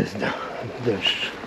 поезда дальше.